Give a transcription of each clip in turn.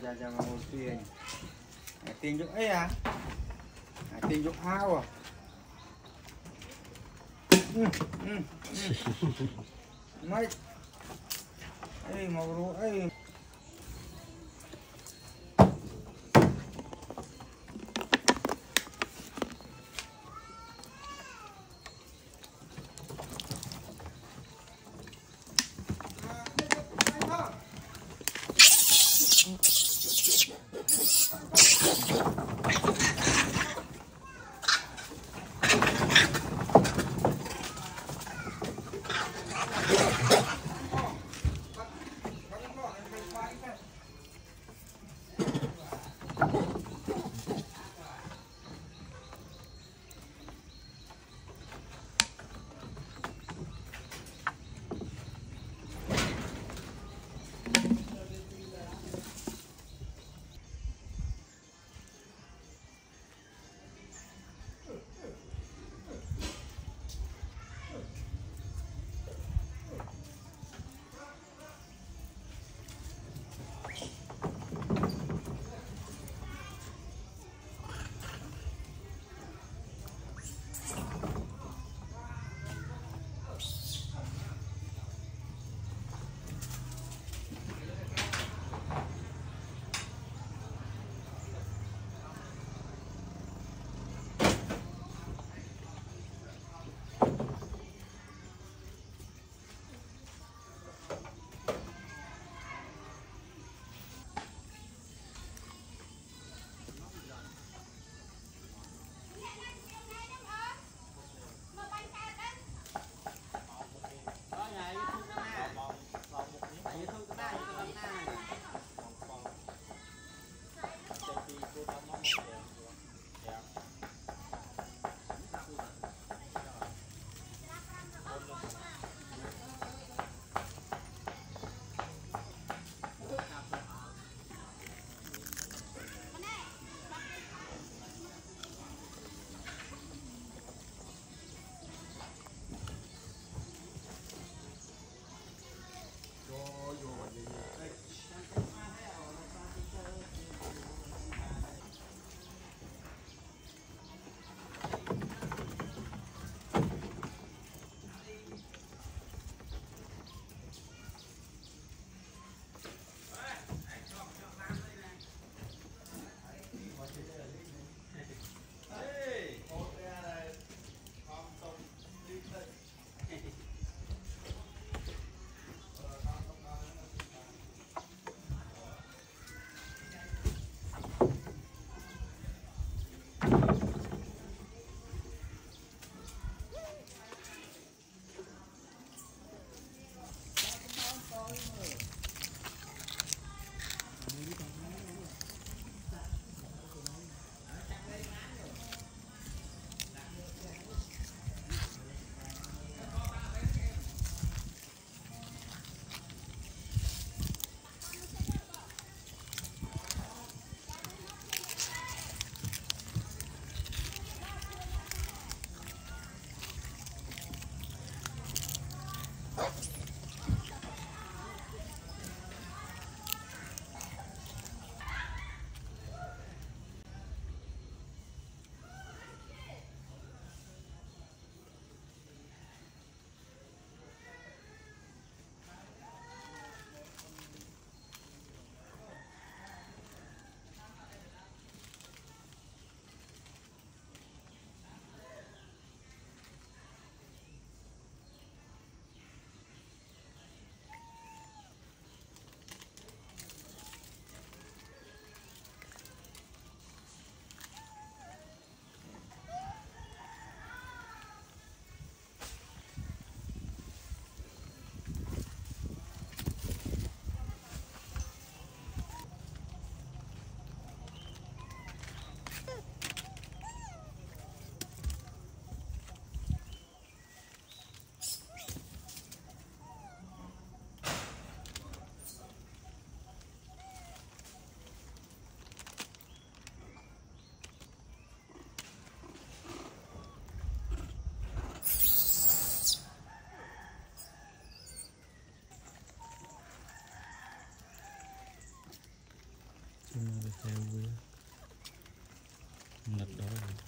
Dạ, dạ, mà ngồi tiền. Tiền dụng ấy à? Tiền dụng ao à? Ừ, ừ, ừ. Mấy. Ê, màu rú, ấy Chung là theo với rồi.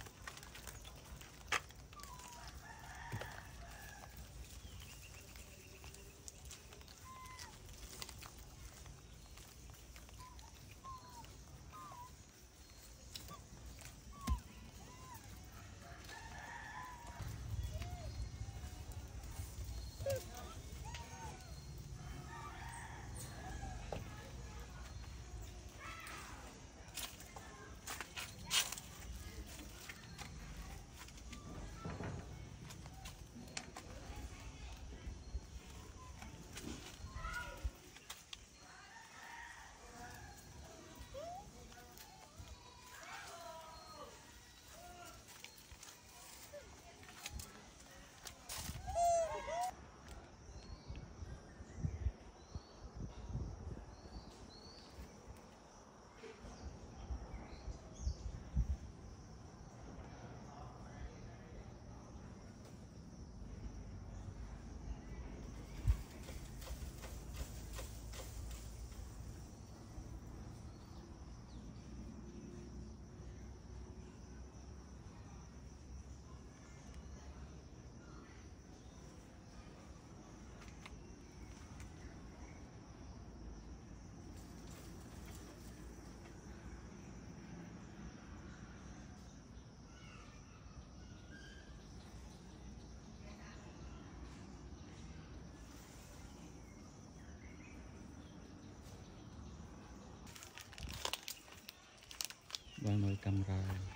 Camera.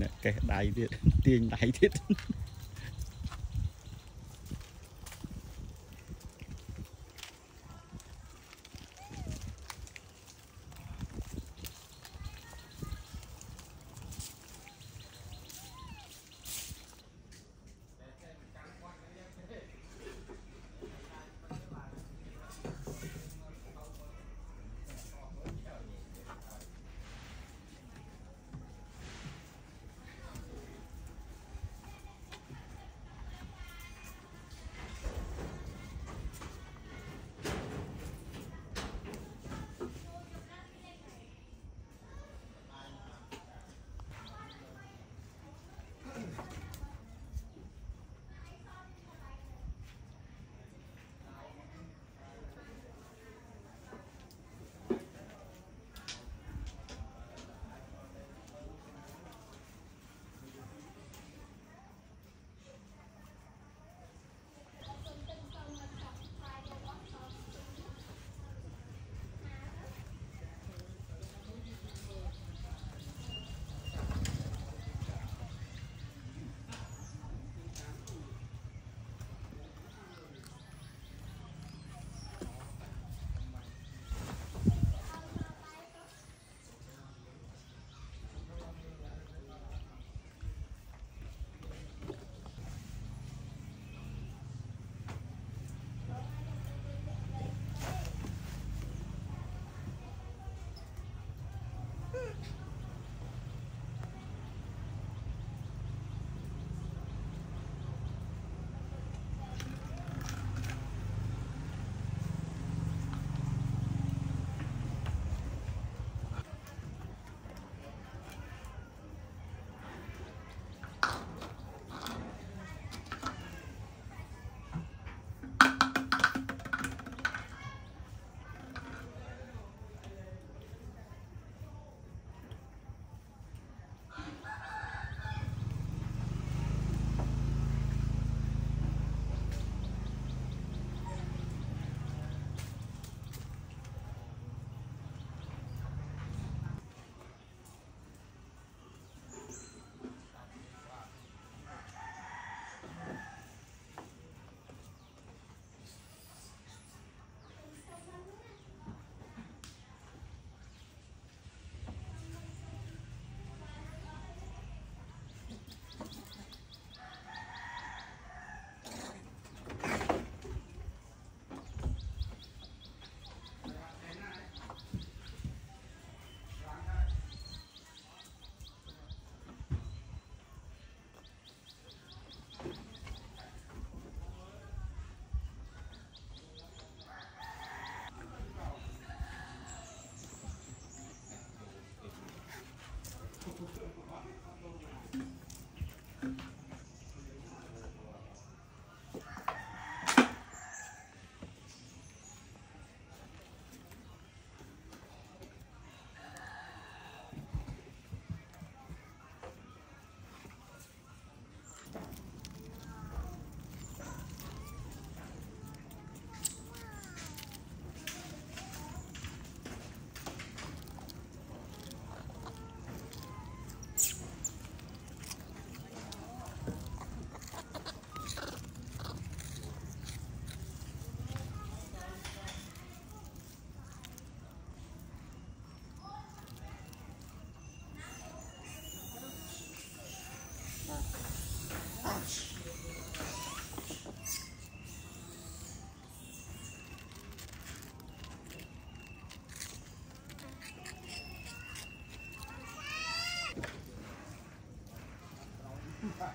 អ្នកកេះដៃទៀតទាញដៃទៀត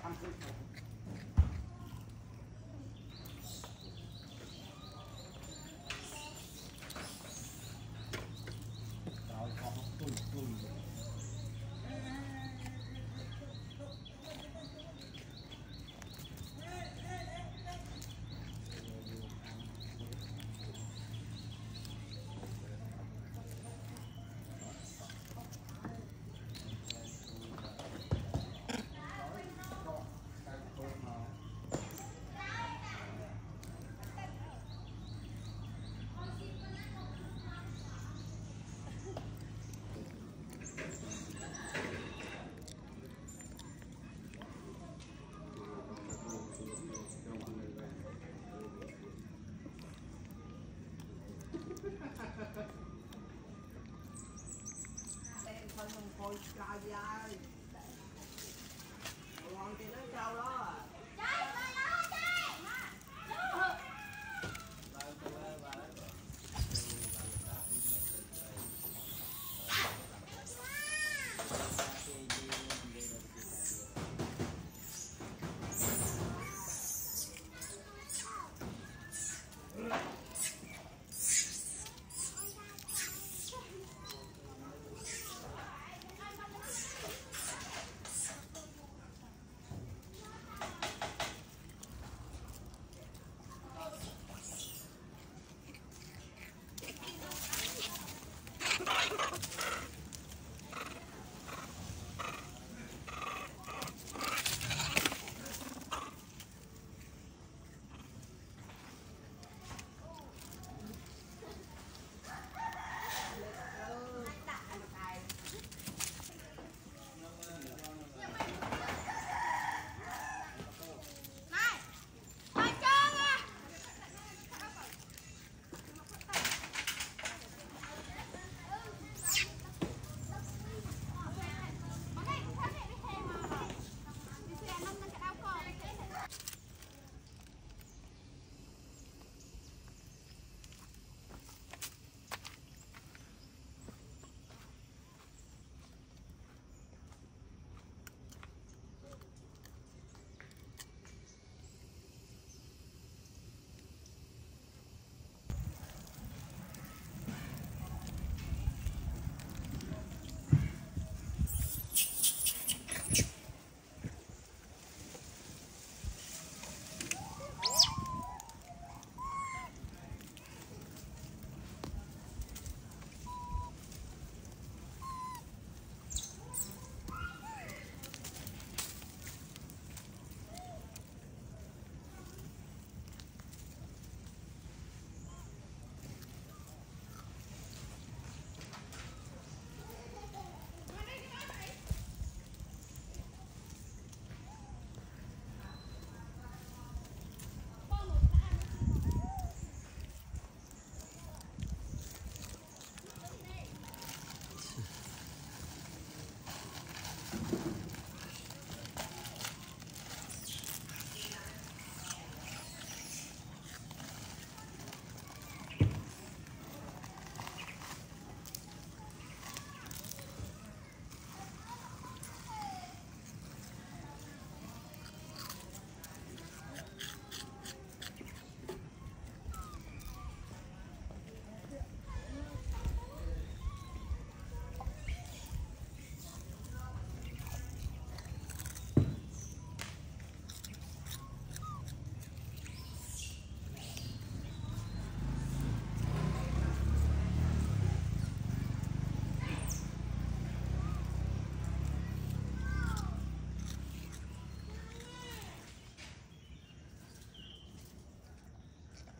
I'm thinking. É, em fazem um pó de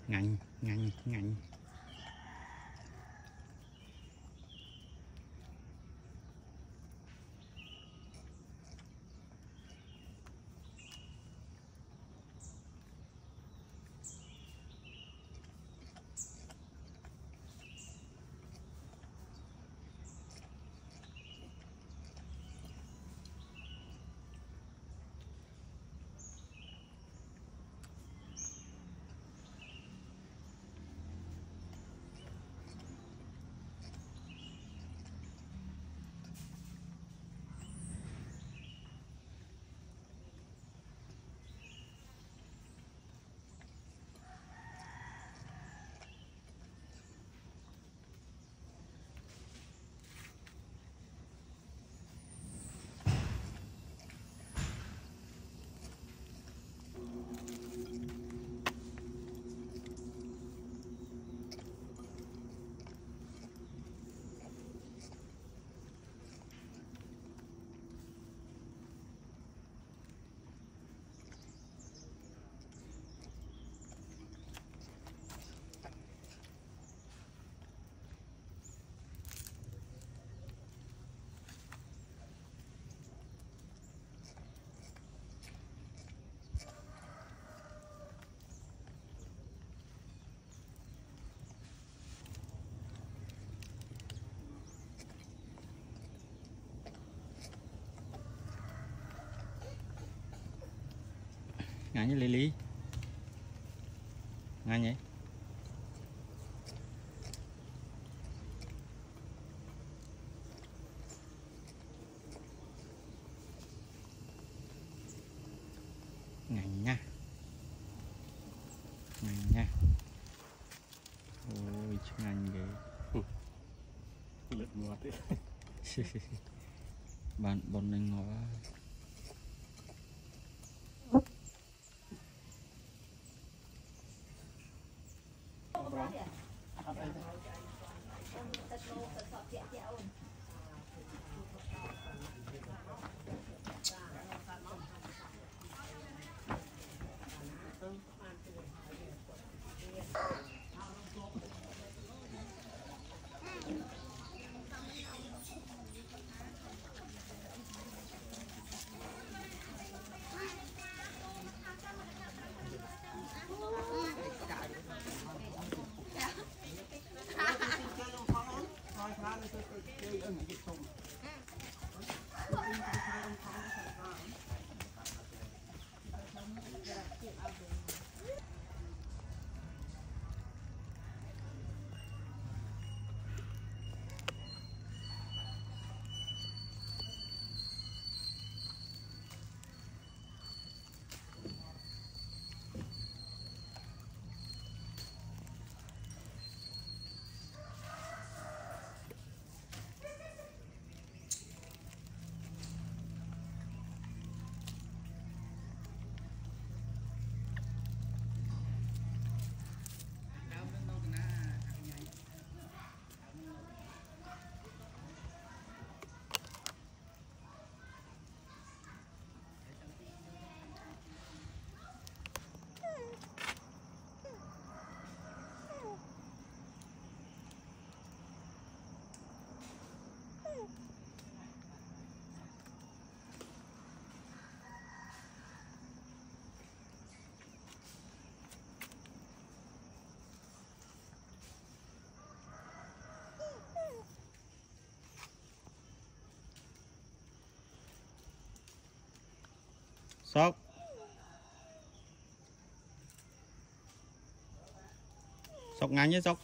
ngành ngành ngành. với Lily ngon nhỉ ngành nha. Ngành nha. Ôi ngành ghê. Lật ngọt đấy bạn bọn mình ngọt Sóc Sóc ngắn nhé Sóc